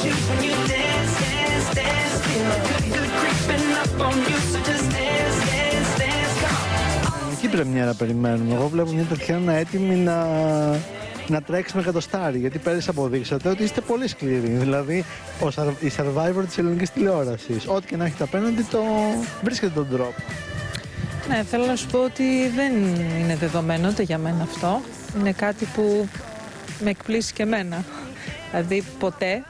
shoes when you dance, dance, dance. Feel the good, good creeping up on you, so just dance, dance, dance. Come on. Εκεί πρεμιέρα περιμένουμε. Εγώ βλέπω μια Τατιάνα έτοιμη να, να τρέξει με εκατοστάρι. Γιατί πέρυσι αποδείξατε ότι είστε πολύ σκληροί. Δηλαδή, ο, Sur- η survivor της ελληνικής τηλεόρασης. Ό,τι και να έχετε απέναντι, το βρίσκετε τον τρόπο. Ναι, θέλω να σου πω ότι δεν είναι δεδομένο ούτε για μένα αυτό. Είναι κάτι που με εκπλήσει και εμένα. Δηλαδή ποτέ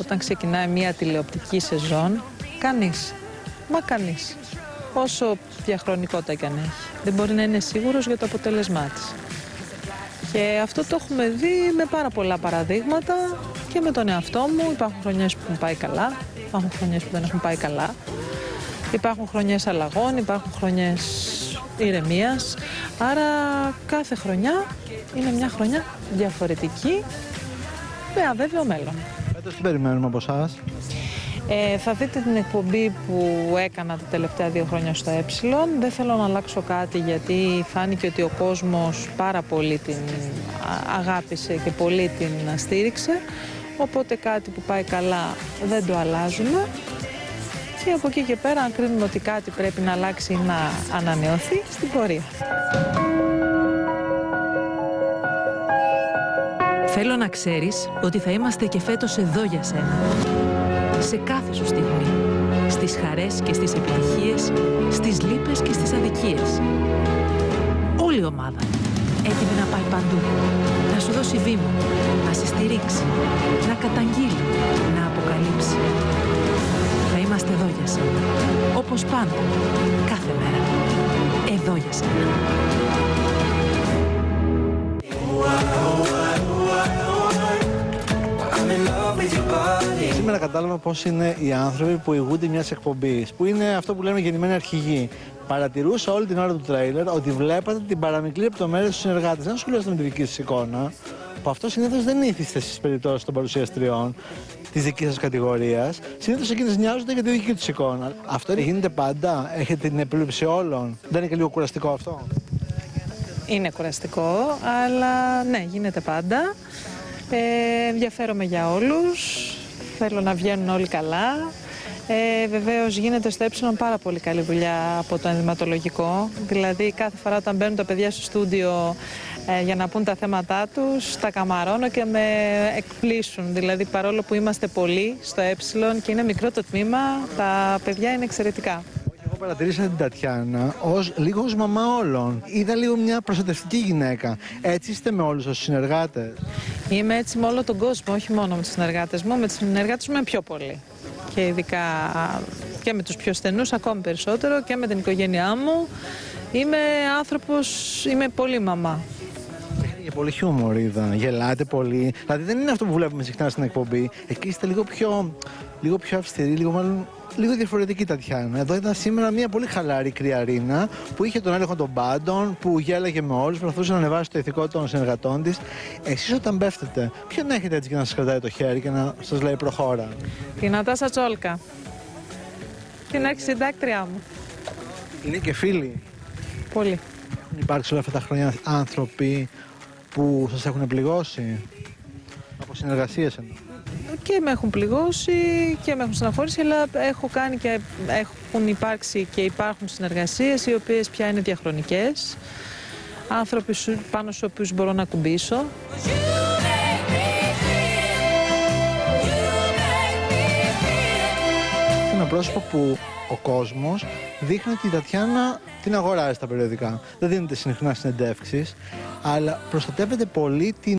όταν ξεκινάει μια τηλεοπτική σεζόν, κανείς, μα κανείς, όσο διαχρονικότητα κι αν έχει, δεν μπορεί να είναι σίγουρος για το αποτέλεσμά της. Και αυτό το έχουμε δει με πάρα πολλά παραδείγματα και με τον εαυτό μου. Υπάρχουν χρονιές που μου πάει καλά, υπάρχουν χρονιές που δεν έχουν πάει καλά. Υπάρχουν χρονιές αλλαγών, υπάρχουν χρονιές ηρεμίας. Άρα κάθε χρονιά είναι μια χρονιά διαφορετική με αβέβαιο μέλλον. Φέτο τι περιμένουμε από εσάς. Ε, θα δείτε την εκπομπή που έκανα τα τελευταία δύο χρόνια στο Ε. Δεν θέλω να αλλάξω κάτι γιατί φάνηκε ότι ο κόσμος πάρα πολύ την α- αγάπησε και πολύ την στήριξε. Οπότε κάτι που πάει καλά δεν το αλλάζουμε. Και από εκεί και πέρα, αν κρίνουμε ότι κάτι πρέπει να αλλάξει ή να ανανεωθεί, στην πορεία. Θέλω να ξέρεις ότι θα είμαστε και φέτος εδώ για σένα. Σε κάθε σου στιγμή. Στις χαρές και στις επιτυχίες, στις λύπες και στις αδικίες. Όλη η ομάδα. Έτοιμη να πάει παντού. Να σου δώσει βήμα. Να σε στηρίξει. Να καταγγείλει. Να αποκαλύψει. Θα είμαστε εδώ για σένα. Όπως πάντα. Κάθε μέρα. Εδώ για σένα. Body. Σήμερα κατάλαβα πώς είναι οι άνθρωποι που ηγούνται μιας εκπομπής, που είναι αυτό που λέμε γεννημένοι αρχηγοί. Παρατηρούσα όλη την ώρα του τρέιλερ ότι βλέπατε την παραμικρή λεπτομέρεια στους συνεργάτες. Δεν ασχολιόταν με τη δική σας εικόνα, που αυτό συνήθως δεν ήθιστε στι περιπτώσει των παρουσιαστριών της δικής σας κατηγορίας. Συνήθως εκείνες νοιάζονται για τη δική τους εικόνα. Αυτό γίνεται πάντα; Έχετε την επίληψη όλων; Δεν είναι και λίγο κουραστικό αυτό; Είναι κουραστικό, αλλά ναι, γίνεται πάντα. Ε, ενδιαφέρομαι για όλους, θέλω να βγαίνουν όλοι καλά. Ε, βεβαίως γίνεται στο ε πάρα πολύ καλή δουλειά από το ενδυματολογικό. Δηλαδή κάθε φορά όταν μπαίνουν τα παιδιά στο στούντιο ε, για να πούν τα θέματά τους, τα καμαρώνω και με εκπλήσουν. Δηλαδή παρόλο που είμαστε πολλοί στο ε και είναι μικρό το τμήμα, τα παιδιά είναι εξαιρετικά. Εγώ παρατηρήσα την Τατιάνα ως λίγος ως μαμά όλων. Είδα λίγο μια προστατευτική γυναίκα. Έτσι είστε με όλους τους συνεργάτες; Είμαι έτσι με όλο τον κόσμο, όχι μόνο με τους συνεργάτες μου, με τους συνεργάτες μου είμαι πιο πολύ. Και ειδικά και με τους πιο στενούς ακόμη περισσότερο και με την οικογένειά μου. Είμαι άνθρωπος, είμαι πολύ μαμά. Έχετε και πολύ χιούμορ, είδα. Γελάτε πολύ. Δηλαδή δεν είναι αυτό που βλέπουμε συχνά στην εκπομπή. Εκεί είστε λίγο πιο, λίγο πιο αυστηροί, λίγο μάλλον λίγο διαφορετική Τατιάνα. Εδώ είδα σήμερα μια πολύ χαλαρή κρυαρίνα που είχε τον έλεγχο των πάντων, που γέλαγε με όλους, προσπαθούσε να ανεβάσει το ηθικό των συνεργατών της. Εσείς όταν πέφτετε, ποιον έχετε έτσι και να σας κρατάει το χέρι και να σας λέει προχώρα; Την Νατάσα Τσόλκα. Την αρχισυντάκτριά μου. Είναι και φίλοι. Πολύ. Έχουν υπάρξει όλα αυτά τα χρόνια άνθρωποι που σας έχουν πληγώσει από συνεργασίες εννοώ. Και με έχουν πληγώσει και με έχουν στεναχωρήσει, αλλά έχω κάνει και έχουν υπάρξει και υπάρχουν συνεργασίες οι οποίες πια είναι διαχρονικές. Άνθρωποι σου- πάνω στους οποίους μπορώ να κουμπίσω. Είναι ένα πρόσωπο που ο κόσμος δείχνει ότι η Τατιάνα την αγοράζει στα περιοδικά. Δεν δίνεται συχνά συνεντεύξεις, αλλά προστατεύεται πολύ την